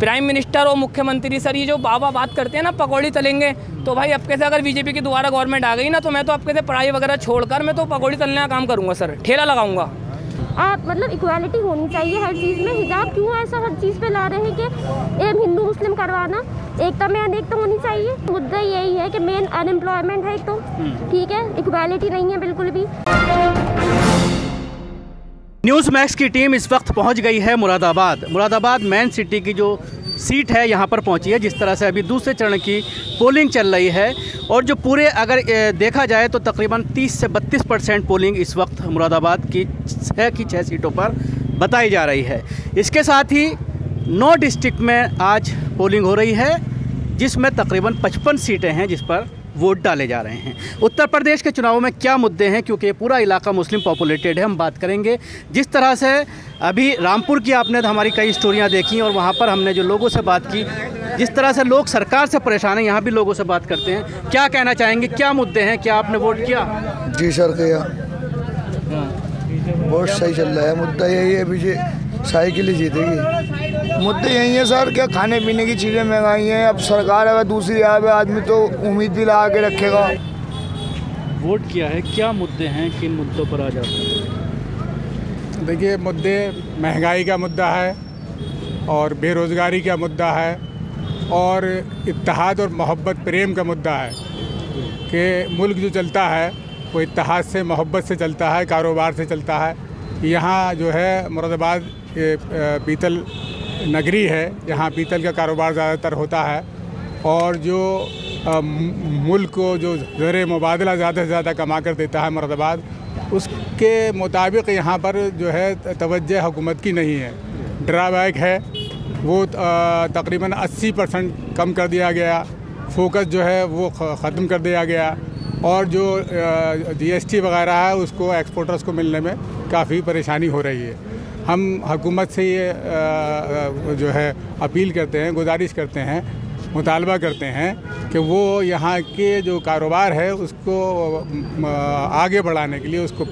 Prime minister और मुख्यमंत्री sir ये जो बाबा बात करते हैं ना पकौड़ी तलेंगे तो भाई अब कैसे अगर बीजेपी की दोबारा गवर्नमेंट आ गई ना तो मैं तो अब कैसे पढ़ाई वगैरह छोड़कर मैं तो पकौड़ी तलने का काम करूँगा सर। ठेला लगाऊँगा। आ, मतलब इक्वालिटी होनी चाहिए हर चीज़ में। हिजाब क्यों ऐसा हर चीज़ पे ला रहे हैं कि एम हिंदू मुस्लिम करवाना? एकता में अनेकता होनी चाहिए। मुद्दा यही है कि मेन अनएम्प्लॉयमेंट है एक तो। ठीक है इक्वालिटी नहीं है बिल्कुल भी। न्यूज़ मैक्स की टीम इस वक्त पहुँच गई है मुरादाबाद। मुरादाबाद मेन सिटी की जो सीट है, यहाँ पर पहुँची है, जिस तरह से अभी दूसरे चरण की पोलिंग चल रही है। और जो पूरे अगर देखा जाए तो तकरीबन 30 से 32 परसेंट पोलिंग इस वक्त मुरादाबाद की छः की छः सीटों पर बताई जा रही है। इसके साथ ही नौ डिस्ट्रिक्ट में आज पोलिंग हो रही है, जिसमें तकरीबन 55 सीटें हैं जिस पर वोट डाले जा रहे हैं। उत्तर प्रदेश के चुनावों में क्या मुद्दे हैं? क्योंकि ये पूरा इलाका मुस्लिम पॉपुलेटेड है हम बात करेंगे। जिस तरह से अभी रामपुर की आपने हमारी कई स्टोरियाँ देखी और वहाँ पर हमने जो लोगों से बात की जिस तरह से लोग सरकार से परेशान हैं यहाँ भी लोगों से बात करते हैं। क्या कहना चाहेंगे? क्या मुद्दे हैं? क्या आपने वोट किया? जी सर किया। बहुत सही चल रहा है। मुद्दा यही है पीछे साइकिल ही जीतेगी। मुद्दे यही है सर क्या खाने पीने की चीज़ें महँगाई हैं? अब सरकार अगर दूसरी आए आदमी तो उम्मीद भी लगा के रखेगा। वोट किया है क्या मुद्दे हैं किन मुद्दों पर आ जाते हैं देखिए मुद्दे महँगाई का मुद्दा है और बेरोज़गारी का मुद्दा है और इतिहाद और मोहब्बत प्रेम का मुद्दा है कि मुल्क जो चलता है वो इतिहाद से मोहब्बत से चलता है कारोबार से चलता है। यहाँ जो है मुरादाबाद पीतल नगरी है, यहाँ पीतल का कारोबार ज़्यादातर होता है। और जो मुल्क को जो ज़र मुबादला ज़्यादा से ज़्यादा कमा कर देता है मुरादाबाद, उसके मुताबिक यहाँ पर जो है, तवज्जो हुकूमत की नहीं है। ड्राबैक है, वो तकरीबन 80 परसेंट कम कर दिया गया। फोकस जो है, वो ख़त्म कर दिया गया। और जो जीएसटी वगैरह है, उसको एक्सपोर्टर्स को मिलने में काफ़ी परेशानी हो रही है। हम हुकूमत से ये जो है अपील करते हैं गुजारिश करते हैं मुतालबा करते हैं कि वो यहाँ के जो कारोबार है उसको आगे बढ़ाने के लिए उसको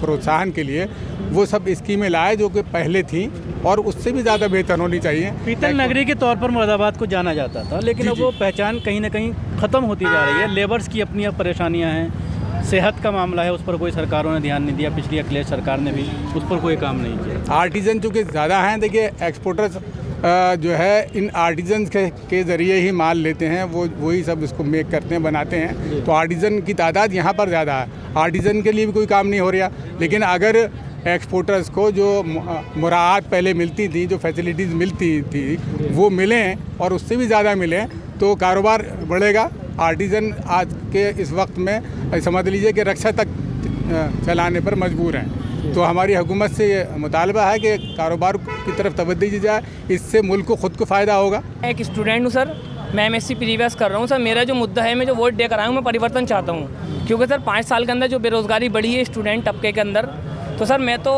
प्रोत्साहन के लिए वो सब स्कीमें लाए जो कि पहले थी और उससे भी ज़्यादा बेहतर होनी चाहिए। पीतल नगरी के तौर पर मुरादाबाद को जाना जाता था लेकिन अब वो पहचान कहीं ना कहीं ख़त्म होती जा रही है। लेबर्स की अपनी अब परेशानियाँ हैं सेहत का मामला है उस पर कोई सरकारों ने ध्यान नहीं दिया पिछली अखिलेश सरकार ने भी उस पर कोई काम नहीं किया। आर्टिजन चूँकि ज़्यादा हैं देखिए एक्सपोर्टर्स जो है इन आर्टिजन के के ज़रिए ही माल लेते हैं वो वही सब इसको मेक करते हैं बनाते हैं। तो आर्टिजन की तादाद यहाँ पर ज़्यादा है। आर्टिजन के लिए भी कोई काम नहीं हो रहा। लेकिन अगर एक्सपोर्टर्स को जो मुराद पहले मिलती थी जो फैसिलिटीज़ मिलती थी वो मिलें और उससे भी ज़्यादा मिलें तो कारोबार बढ़ेगा। आर्टिजन आज के इस वक्त में, समझ लीजिए कि रक्षा तक चलाने पर मजबूर हैं। तो हमारी हुकूमत से ये मुतालबा है कि कारोबार की तरफ़ तवज्जो दी जाए, इससे मुल्क को ख़ुद को फ़ायदा होगा। एक स्टूडेंट हूँ, सर। मैं एम एस प्रीवियस कर रहा हूँ, सर। मेरा जो मुद्दा है, मैं जो वोट देकर आया हूँ, मैं परिवर्तन चाहता हूँ। क्योंकि, सर, पाँच साल के अंदर जो बेरोज़गारी बढ़ी है स्टूडेंट तबके के अंदर तो सर, मैं तो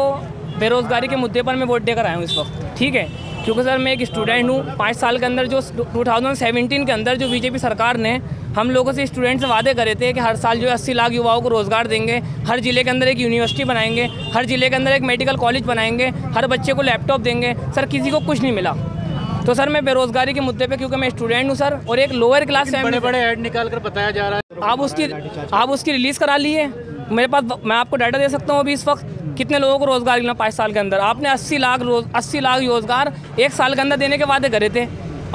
बेरोज़गारी के मुद्दे पर मैं वोट देकर आया हूँ इस वक्त। ठीक है? क्योंकि सर मैं एक स्टूडेंट हूँ पाँच साल के अंदर जो 2017 के अंदर जो बीजेपी सरकार ने हम लोगों से स्टूडेंट से वादे करे थे कि हर साल जो है अस्सी लाख युवाओं को रोज़गार देंगे हर ज़िले के अंदर एक यूनिवर्सिटी बनाएँगे हर ज़िले के अंदर एक मेडिकल कॉलेज बनाएँगे हर बच्चे को लैपटॉप देंगे। सर किसी को कुछ नहीं मिला। तो सर मैं बेरोज़गारी के मुद्दे पे क्योंकि मैं स्टूडेंट हूँ सर और एक लोअर क्लास बड़े बड़े ऐड निकाल कर बताया जा रहा है। आप उसकी आप उसकी रिलीज़ करा लिए मेरे पास मैं आपको डाटा दे सकता हूँ अभी इस वक्त कितने लोगों को रोज़गार मिला पाँच साल के अंदर। आपने अस्सी लाख रोज अस्सी लाख रोज़गार एक साल के अंदर देने के वादे करे थे।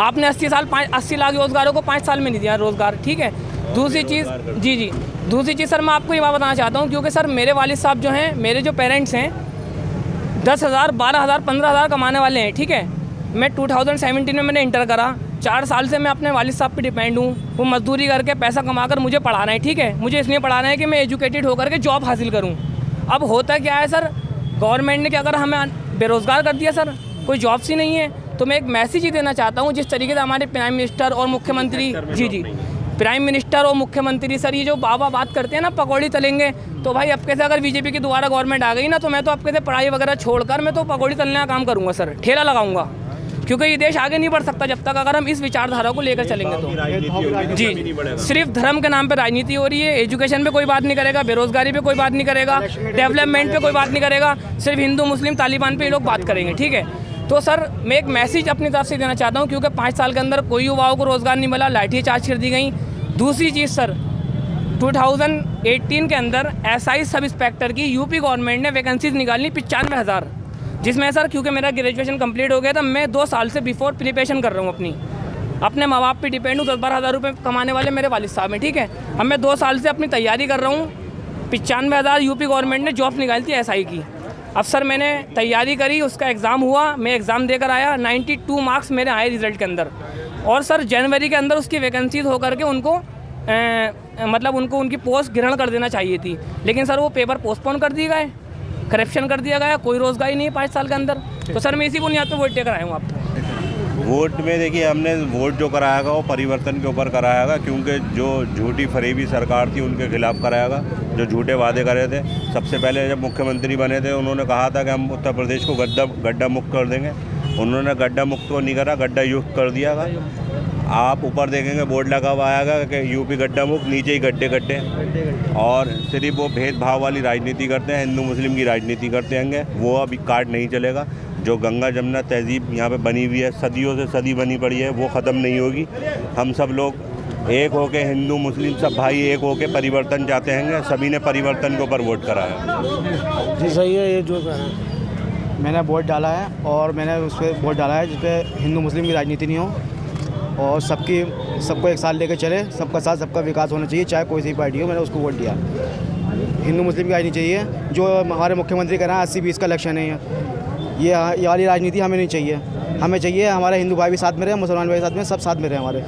आपने अस्सी साल पाँच अस्सी लाख रोज़गारों को पाँच साल में नहीं दिया रोज़गार ठीक है? दूसरी चीज़ जी जी। दूसरी चीज़ सर मैं आपको ये बात बताना चाहता हूँ क्योंकि सर मेरे वालिद साहब जो हैं मेरे जो पेरेंट्स हैं दस हज़ार बारह हज़ार पंद्रह हज़ार कमाने वाले हैं ठीक है? मैं 2017 में मैंने इंटर करा। चार साल से मैं अपने वालिद साहब पे डिपेंड हूँ। वो मजदूरी करके पैसा कमा कर मुझे पढ़ाना है ठीक है? मुझे इसलिए पढ़ाना है कि मैं एजुकेटेड होकर के जॉब हासिल करूँ। अब होता क्या है सर? गवर्नमेंट ने क्या अगर हमें बेरोज़गार कर दिया सर। कोई जॉब सी नहीं है। तो मैं एक मैसेज ही देना चाहता हूँ जिस तरीके से हमारे प्राइम मिनिस्टर और मुख्यमंत्री जी जी। प्राइम मिनिस्टर और मुख्यमंत्री सर ये जो बाबा बात करते हैं ना पकौड़ी तलेंगे तो भाई अब कैसे अगर बीजेपी की दोबारा गवर्नमेंट आ गई ना तो मैं तो अब कैसे पढ़ाई वगैरह छोड़कर मैं तो पकौड़ी तलने का काम करूँगा सर। ठेला लगाऊँगा। क्योंकि ये देश आगे नहीं बढ़ सकता जब तक अगर हम इस विचारधारा को लेकर चलेंगे तो। जी, सिर्फ़ धर्म के नाम पर राजनीति हो रही है, एजुकेशन पे कोई बात नहीं करेगा, बेरोजगारी पे कोई बात नहीं करेगा, डेवलपमेंट पे कोई बात नहीं करेगा, सिर्फ़ हिंदू, मुस्लिम, तालिबान पे ये लोग बात करेंगे, ठीक है? तो सर, मैं एक मैसेज अपनी तरफ़ से देना चाहता हूँ, क्योंकि पाँच साल के अंदर कोई युवाओं को रोज़गार नहीं मिला लाठी चार्ज कर दी गई। दूसरी चीज़ सर 2018 के अंदर एसआई सब इंस्पेक्टर की यूपी गवर्नमेंट ने वैकेंसीज निकाली पचानवे हज़ार। जिसमें सर क्योंकि मेरा ग्रेजुएशन कंप्लीट हो गया था मैं दो साल से बिफोर प्रिपरेशन कर रहा हूँ अपनी। अपने माँ बाप पर डिपेंड हूँ दस बारह हज़ार रुपये कमाने वाले मेरे वालिद साहब हैं ठीक है? अब मैं दो साल से अपनी तैयारी कर रहा हूँ। पचानवे हज़ार यूपी गवर्नमेंट ने जॉब निकाली थी एसआई की। अब सर मैंने तैयारी करी उसका एग्ज़ाम हुआ मैं एग्ज़ाम देकर आया 92 मार्क्स मेरे आए रिज़ल्ट के अंदर। और सर जनवरी के अंदर उसकी वैकेंसीज होकर के उनको अ, मतलब उनको उनकी पोस्ट ग्रहण कर देना चाहिए थी। लेकिन सर वो पेपर पोस्टपोन कर दिए गए। करप्शन कर दिया गया, कोई रोज़गार ही नहीं है पाँच साल के अंदर। तो सर, मैं इसी बुनियाद पर वोट देकर आया हूँ आपको। वोट में देखिए, हमने वोट जो कराया करायागा वो परिवर्तन के ऊपर करायागा क्योंकि जो झूठी फरेबी सरकार थी, उनके खिलाफ कराया करायागा जो झूठे वादे करे थे। सबसे पहले जब मुख्यमंत्री बने थे, उन्होंने कहा था कि हम उत्तर प्रदेश को गड्ढा गड्ढा मुक्त कर देंगे। उन्होंने गड्ढा मुक्त को नहीं करा, गड्ढा युक्त कर दियागा आप ऊपर देखेंगे बोर्ड लगा हुआ आएगा कि यूपी गड्ढा मुक्त नीचे ही गड्ढे गड्ढे। और सिर्फ़ वो भेदभाव वाली राजनीति करते हैं हिंदू मुस्लिम की राजनीति करते होंगे वो अभी कार्ड नहीं चलेगा। जो गंगा जमुना तहजीब यहाँ पे बनी हुई है सदियों से सदी बनी पड़ी है वो ख़त्म नहीं होगी। हम सब लोग एक होके हिंदू मुस्लिम सब भाई एक होके परिवर्तन चाहते हैं सभी ने परिवर्तन के ऊपर वोट कराया जी सही है ये जो कह मैंने वोट डाला है और मैंने उस पर वोट डाला है जिस पे हिंदू मुस्लिम की राजनीति नहीं हो। और सबकी, सबको एक साथ लेकर चले, सबका साथ, सबका विकास होना चाहिए, चाहे कोई सी पार्टी हो, मैंने उसको वोट दिया। हिंदू, मुस्लिम की राजनीति चाहिए, जो हमारे मुख्यमंत्री कह रहे हैं अस्सी बीस का लक्ष्य नहीं है, ये ये वाली राजनीति हमें नहीं चाहिए। हमें चाहिए हमारे हिंदू भाई भी साथ में रहे, मुसलमान भाई साथ में, सब साथ में रहे हमारे।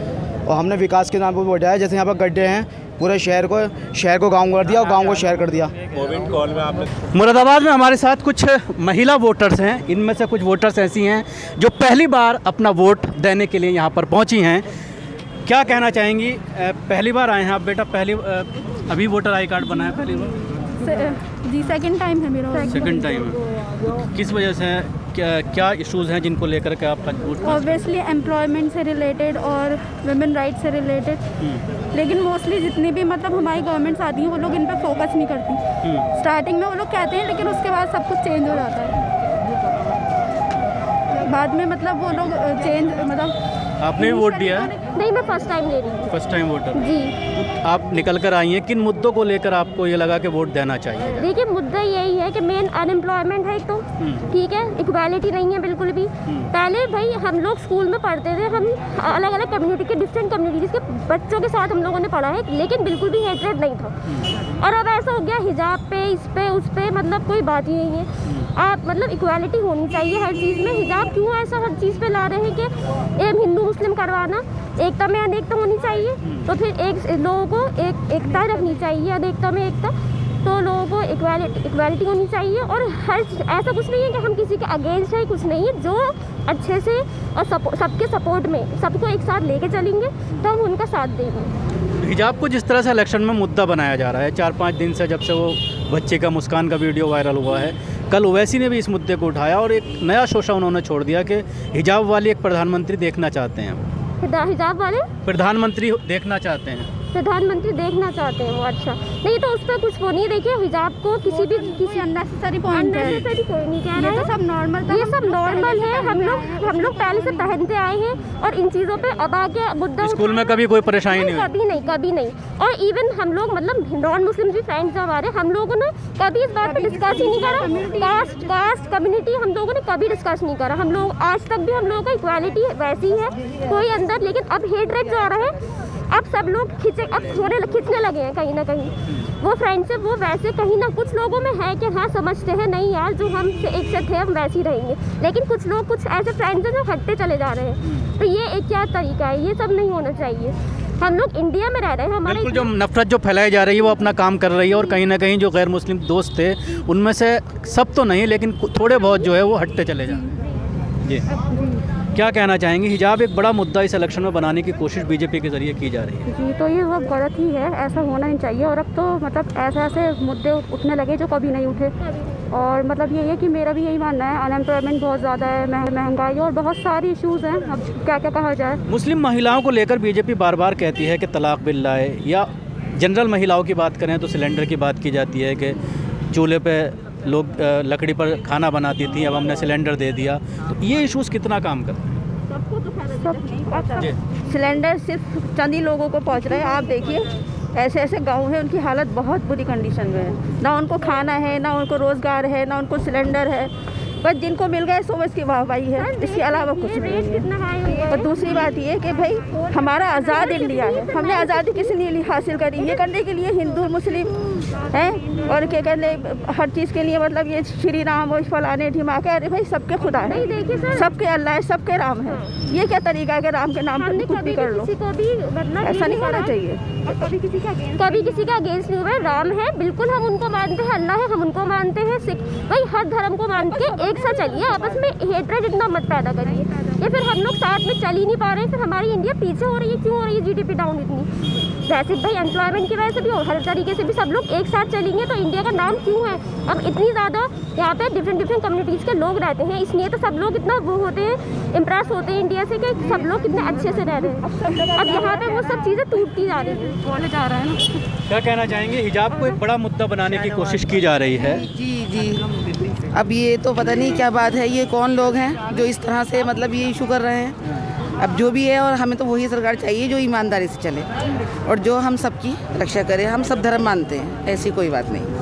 और हमने विकास के नाम पर वोट डाला, जैसे यहाँ पर गड्ढे हैं पूरे शहर को शहर को गाँव कर दिया और गाँव को शहर कर दिया। कॉल में आपने मुरादाबाद में हमारे साथ कुछ महिला वोटर्स हैं। इनमें से कुछ वोटर्स ऐसी हैं जो पहली बार अपना वोट देने के लिए यहाँ पर पहुँची हैं। क्या कहना चाहेंगी? पहली बार आए हैं आप बेटा? पहली अभी वोटर आई कार्ड बनाया पहली बार? जी सेकंड टाइम है मेरा। सेकंड टाइम है। किस वजह से क्या क्या इश्यूज़ हैं जिनको लेकर के आपका वोट ऑब्वियसली एम्प्लॉयमेंट से रिलेटेड और वुमेन राइट से रिलेटेड लेकिन मोस्टली जितनी भी मतलब हमारी गवर्नमेंट्स आती हैं वो लोग इन पर फोकस नहीं करती। स्टार्टिंग में वो लोग कहते हैं लेकिन उसके बाद सब कुछ चेंज हो जाता है। बाद में मतलब वो लोग चेंज मतलब आपने भी वोट दिया? है नहीं मैं फ़र्स्ट टाइम ले रही हूँ। First time voter ji. आप निकल कर आई हैं किन मुद्दों को लेकर आपको ये लगा कि वोट देना चाहिए? देखिए मुद्दा यही है कि मेन अनएम्प्लॉयमेंट है एक तो ठीक है? इक्वालिटी नहीं है बिल्कुल भी। पहले भाई हम लोग स्कूल में पढ़ते थे हम अलग अलग कम्युनिटी के डिफरेंट कम्युनिटीज़ के बच्चों के साथ हम लोगों ने पढ़ा है लेकिन बिल्कुल भी हेटरेट नहीं था। और अब ऐसा हो गया हिजाब पे इस पे उस पे मतलब कोई बात ही नहीं है। आप मतलब इक्वालिटी होनी चाहिए हर चीज़ में। हिजाब क्यों ऐसा हर चीज़ पे ला रहे हैं कि एम हिंदू मुस्लिम करवाना? एकता में अनेकता होनी चाहिए। तो फिर एक लोगों को एक एकता रखनी चाहिए अनेकता में एकता। तो लोगों को इक्वालिटी इक्वालिटी होनी चाहिए और हर ऐसा कुछ नहीं है कि हम किसी के अगेंस्ट है कुछ नहीं है। जो अच्छे से और सबके सपोर्ट में सबको एक साथ लेके चलेंगे तो हम उनका साथ देंगे। हिजाब को जिस तरह से इलेक्शन में मुद्दा बनाया जा रहा है चार पाँच दिन से जब से वो बच्चे का मुस्कान का वीडियो वायरल हुआ है कल ओवैसी ने भी इस मुद्दे को उठाया और एक नया शोशा उन्होंने छोड़ दिया कि हिजाब वाले एक प्रधानमंत्री देखना चाहते हैं। हिजाब वाले? प्रधानमंत्री देखना चाहते हैं। प्रधानमंत्री देखना चाहते हैं वो अच्छा। नहीं तो उस पर कुछ वो नहीं देखिए हिजाब को किसी भी किसी अननेसेसरी पॉइंट है। Unnecessary कोई नहीं कह ये रहा तो है। सब नॉर्मल ये सब नॉर्मल है हम लोग हम लोग पहले से पहनते आए हैं और इन चीज़ों पे अब आके मुद्दा स्कूल में कभी कोई परेशानी नहीं कभी नहीं कभी नहीं। और इवन हम लोग मतलब नॉन मुस्लिम भी फ्रेंड्स हैं हमारे हम लोगों ने कभी इस बात पर डिस्कस ही नहीं करा। कास्ट कास्ट कम्युनिटी हम लोगों ने कभी डिस्कस नहीं करा। हम लोग आज तक भी हम लोगों का इक्वालिटी वैसी है कोई अंदर लेकिन अब हेट रेट जो आ रहा है। अब सब लोग खींचे अब थोड़े खींचने लगे हैं कहीं ना कहीं। वो फ्रेंडशिप वो वैसे कहीं ना कुछ लोगों में है कि हाँ समझते हैं नहीं यार जो हम से एक से थे हम वैसे ही रहेंगे। लेकिन कुछ लोग कुछ ऐसे फ्रेंड्स हैं जो हटते चले जा रहे हैं। तो ये एक क्या तरीका है? ये सब नहीं होना चाहिए। हम लोग इंडिया में रह रहे हैं हमारे जो नफरत जो फैलाई जा रही है वो अपना काम कर रही है। और कहीं ना कहीं जो गैर मुस्लिम दोस्त थे उनमें से सब तो नहीं लेकिन थोड़े बहुत जो है वो हटते चले जा रहे हैं। जी। क्या कहना चाहेंगे? हिजाब एक बड़ा मुद्दा इस इलेक्शन में बनाने की कोशिश बीजेपी के ज़रिए की जा रही है। जी तो ये सब गलत ही है ऐसा होना नहीं चाहिए और अब तो मतलब ऐसे ऐसे मुद्दे उठने लगे जो कभी नहीं उठे। और मतलब ये है कि मेरा भी यही मानना है अनएम्प्लॉयमेंट बहुत ज़्यादा है महँगाई और बहुत सारी इश्यूज़ हैं अब क्या क्या कहा जाए। मुस्लिम महिलाओं को लेकर बीजेपी बार बार कहती है कि तलाक बिल लाए या जनरल महिलाओं की बात करें तो सिलेंडर की बात की जाती है कि चूल्हे पे लोग लकड़ी पर खाना बनाती थी अब हमने सिलेंडर दे दिया। तो ये इशूज़ कितना काम करते हैं? जी। सिलेंडर सिर्फ़ चंद ही लोगों को पहुँच रहे हैं। आप देखिए ऐसे ऐसे गाँव हैं उनकी हालत बहुत बुरी कंडीशन में है। ना उनको खाना है ना उनको रोज़गार है ना उनको सिलेंडर है। बस जिनको मिल गए सो बस की वाहवाही है। इसके अलावा कुछ नहीं है। हो और दूसरी बात ये कि भाई हमारा आज़ाद इंडिया है। हमने आज़ादी किस लिए हासिल करी? ये करने के लिए हिंदू मुस्लिम हैं? और क्या कहते हर चीज़ के लिए मतलब ये श्री राम और फलाने ढिमाके अरे भाई सबके खुदा है। सबके अल्लाह है सबके राम है। ये क्या तरीका है कि राम के नाम पर कुछ भी कर लो? को ऐसा नहीं होना चाहिए। कभी किसी का कभी किसी का अगेंस्ट नहीं हुआ। राम है बिल्कुल हम उनको मानते हैं अल्लाह है हम उनको मानते हैं सिख भाई हर धर्म को मान के एक साथ चलिए आपस में हेटरेट इतना मत पैदा करिए। ये फिर हम लोग साथ में चल ही नहीं पा रहे फिर हमारी इंडिया पीछे हो रही है क्यों हो रही है जीडीपी डाउन इतनी? वैसे भाई एम्प्लॉयमेंट की वजह से भी और हर तरीके से भी सब लोग एक साथ चलेंगे तो इंडिया का नाम क्यों है? अब इतनी ज़्यादा यहाँ पे डिफरेंट डिफरेंट कम्युनिटीज़ के लोग रहते हैं इसलिए तो सब लोग इतना वो होते हैं इम्प्रेस होते हैं इंडिया से कि सब लोग कितने अच्छे से रह रहे हैं। अब यहाँ पे वो सब चीज़ें टूटती जा रही हैं। बोले जा रहा है क्या कहना चाहेंगे? हिजाब को एक बड़ा मुद्दा बनाने की कोशिश की जा रही है। जी जी। अब ये तो पता नहीं क्या बात है, ये कौन लोग हैं जो इस तरह से मतलब ये इशू कर रहे हैं? अब जो भी है और हमें तो वही सरकार चाहिए जो ईमानदारी से चले और जो हम सबकी रक्षा करें, हम सब धर्म मानते हैं, ऐसी कोई बात नहीं।